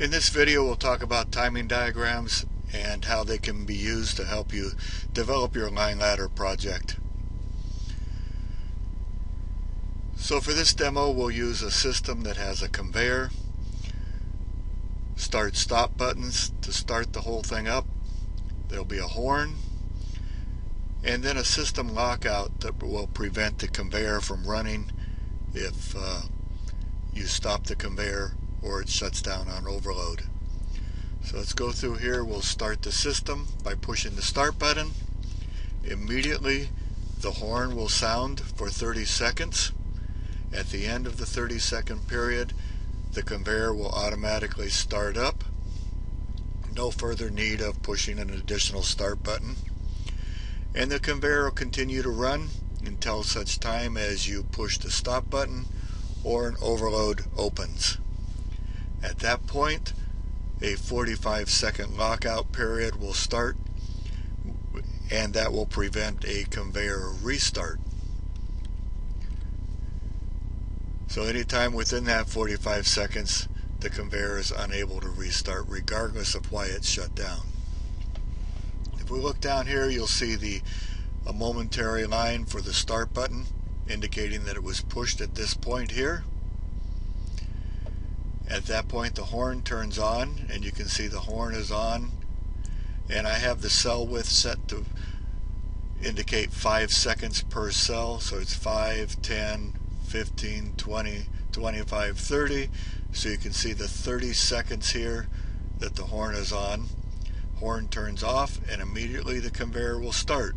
In this video we'll talk about timing diagrams and how they can be used to help you develop your line ladder project. So for this demo we'll use a system that has a conveyor, start stop buttons to start the whole thing up, there'll be a horn, and then a system lockout that will prevent the conveyor from running if uh, you stop the conveyor or it shuts down on overload. So let's go through here. We'll start the system by pushing the start button. Immediately the horn will sound for 30 seconds. At the end of the 30 second period, the conveyor will automatically start up. No further need of pushing an additional start button. And the conveyor will continue to run until such time as you push the stop button or an overload opens. At that point, a 45 second lockout period will start and that will prevent a conveyor restart. So anytime within that 45 seconds, the conveyor is unable to restart regardless of why it's shut down. If we look down here, you'll see the a momentary line for the start button indicating that it was pushed at this point here. At that point the horn turns on and you can see the horn is on and I have the cell width set to indicate 5 seconds per cell so it's 5, 10, 15, 20, 25, 30 so you can see the 30 seconds here that the horn is on. Horn turns off and immediately the conveyor will start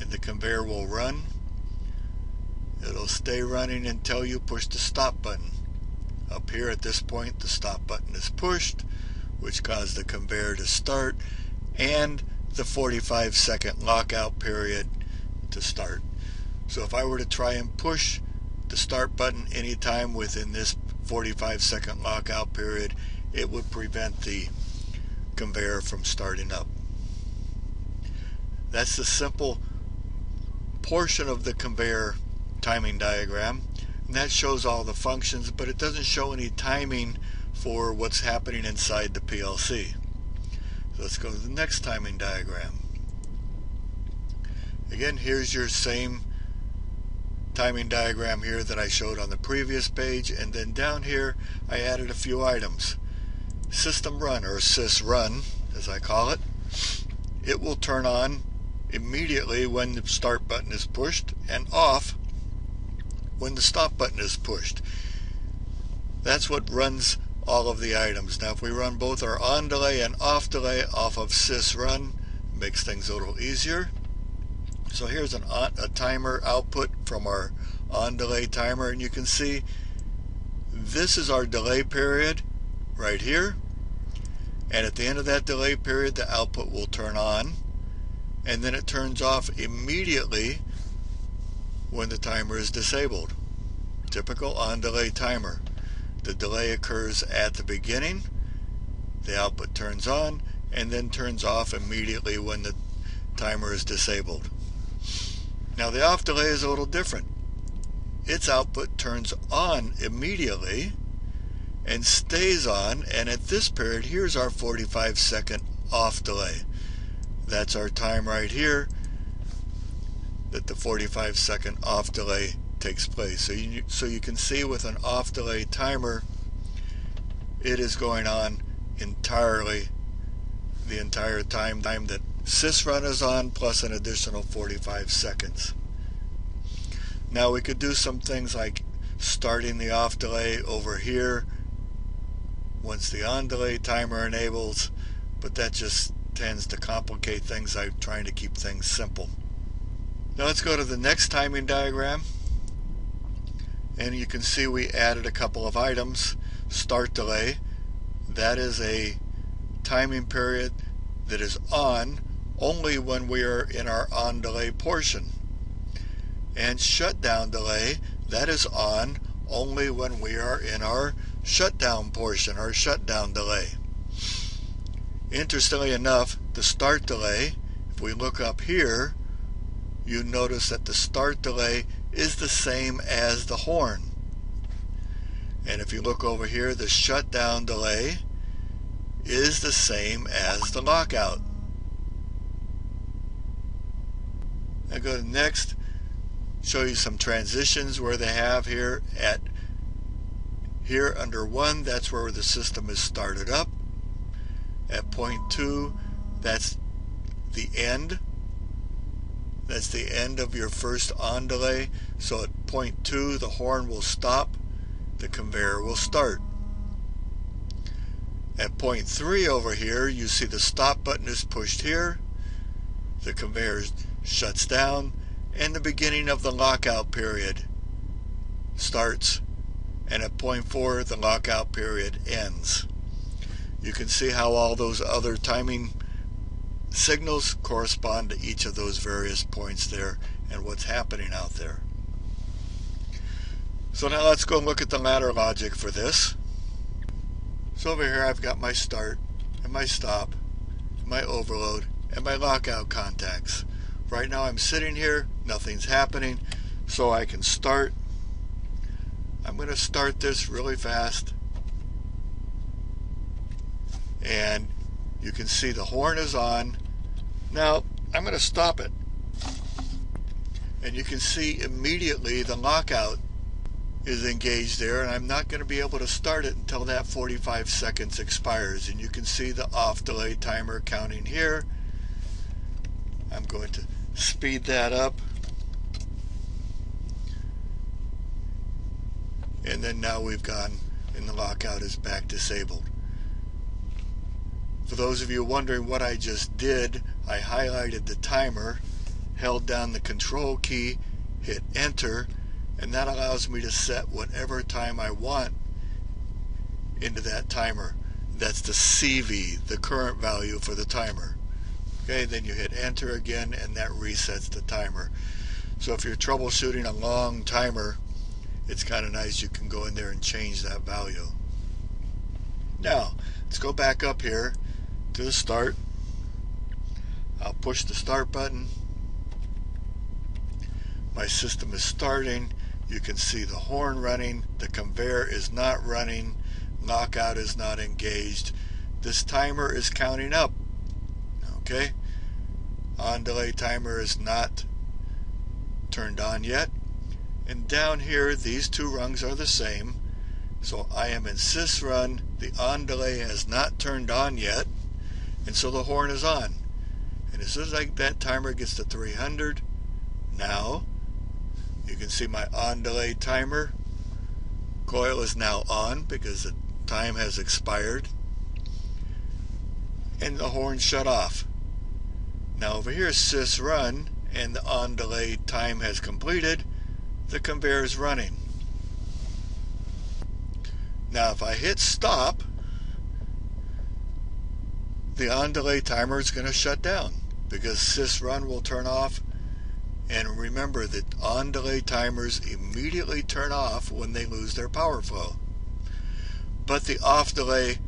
and the conveyor will run. It'll stay running until you push the stop button. Up here at this point, the stop button is pushed, which caused the conveyor to start, and the 45 second lockout period to start. So if I were to try and push the start button anytime within this 45 second lockout period, it would prevent the conveyor from starting up. That's the simple portion of the conveyor timing diagram and that shows all the functions but it doesn't show any timing for what's happening inside the PLC. So let's go to the next timing diagram. Again here's your same timing diagram here that I showed on the previous page and then down here I added a few items. System run or sys run as I call it. It will turn on immediately when the start button is pushed and off when the stop button is pushed. That's what runs all of the items. Now if we run both our on delay and off delay off of sys run, makes things a little easier. So here's an on, a timer output from our on delay timer and you can see this is our delay period right here and at the end of that delay period the output will turn on and then it turns off immediately when the timer is disabled. Typical on delay timer. The delay occurs at the beginning, the output turns on, and then turns off immediately when the timer is disabled. Now the off delay is a little different. Its output turns on immediately and stays on and at this period here's our 45 second off delay. That's our time right here that the 45 second off delay takes place. So you, so you can see with an off delay timer, it is going on entirely the entire time, time that sysrun is on plus an additional 45 seconds. Now we could do some things like starting the off delay over here once the on delay timer enables, but that just tends to complicate things. I'm trying to keep things simple. Now let's go to the next timing diagram. And you can see we added a couple of items. Start delay. That is a timing period that is on only when we are in our on delay portion. And shutdown delay, that is on only when we are in our shutdown portion, our shutdown delay. Interestingly enough, the start delay, if we look up here, you notice that the start delay is the same as the horn. And if you look over here, the shutdown delay is the same as the lockout. I go to next, show you some transitions where they have here at here under 1, that's where the system is started up. At point 2, that's the end. That's the end of your first on delay. So at point 2, the horn will stop, the conveyor will start. At point 3 over here, you see the stop button is pushed here. The conveyor shuts down, and the beginning of the lockout period starts and at point four the lockout period ends. You can see how all those other timing signals correspond to each of those various points there and what's happening out there. So now let's go and look at the ladder logic for this. So over here I've got my start and my stop, my overload, and my lockout contacts. Right now I'm sitting here, nothing's happening, so I can start I'm going to start this really fast. And you can see the horn is on. Now, I'm going to stop it. And you can see immediately the lockout is engaged there and I'm not going to be able to start it until that 45 seconds expires and you can see the off delay timer counting here I'm going to speed that up and then now we've gone and the lockout is back disabled. For those of you wondering what I just did, I highlighted the timer, held down the control key, hit enter, and that allows me to set whatever time I want into that timer. That's the CV, the current value for the timer. Okay, then you hit enter again and that resets the timer. So if you're troubleshooting a long timer, it's kind of nice you can go in there and change that value. Now, let's go back up here to the start. I'll push the start button. My system is starting. You can see the horn running. The conveyor is not running. Lockout is not engaged. This timer is counting up. Okay? On delay timer is not turned on yet. And down here, these two rungs are the same. So I am in sys run. The on delay has not turned on yet. And so the horn is on. And as soon as I, that timer gets to 300, now you can see my on delay timer coil is now on because the time has expired. And the horn shut off. Now over here, sys run, and the on delay time has completed the conveyor is running. Now if I hit stop, the on delay timer is going to shut down because sys run will turn off and remember that on delay timers immediately turn off when they lose their power flow. But the off delay,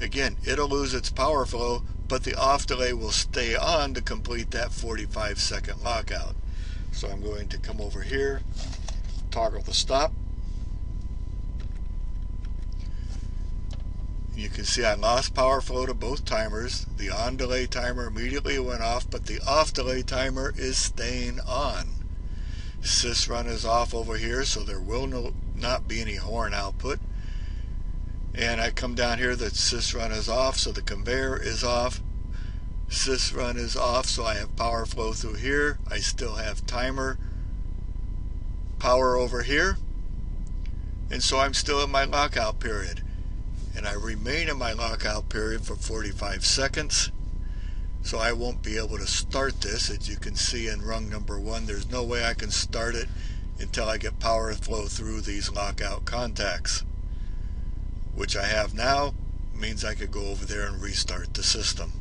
again, it'll lose its power flow, but the off delay will stay on to complete that 45 second lockout. So I'm going to come over here, toggle the stop. You can see I lost power flow to both timers. The on delay timer immediately went off, but the off delay timer is staying on. Sys run is off over here, so there will no, not be any horn output. And I come down here, the sys run is off, so the conveyor is off sys run is off so I have power flow through here I still have timer power over here and so I'm still in my lockout period and I remain in my lockout period for 45 seconds so I won't be able to start this as you can see in rung number one there's no way I can start it until I get power flow through these lockout contacts which I have now means I could go over there and restart the system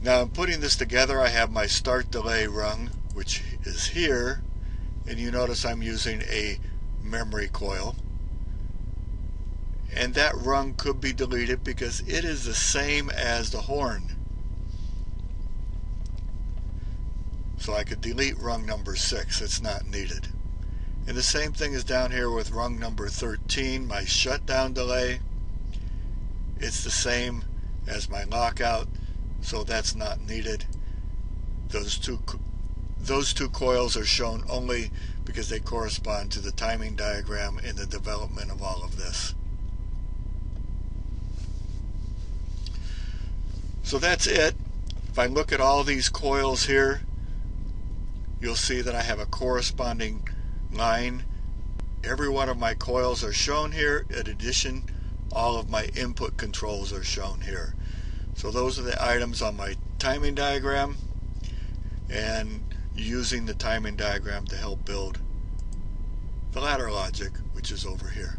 now I'm putting this together. I have my start delay rung, which is here, and you notice I'm using a memory coil. And that rung could be deleted because it is the same as the horn. So I could delete rung number 6. It's not needed. And the same thing is down here with rung number 13, my shutdown delay. It's the same as my lockout, so that's not needed. Those two, those two coils are shown only because they correspond to the timing diagram in the development of all of this. So that's it. If I look at all these coils here, you'll see that I have a corresponding line. Every one of my coils are shown here. In addition, all of my input controls are shown here. So those are the items on my timing diagram and using the timing diagram to help build the ladder logic, which is over here.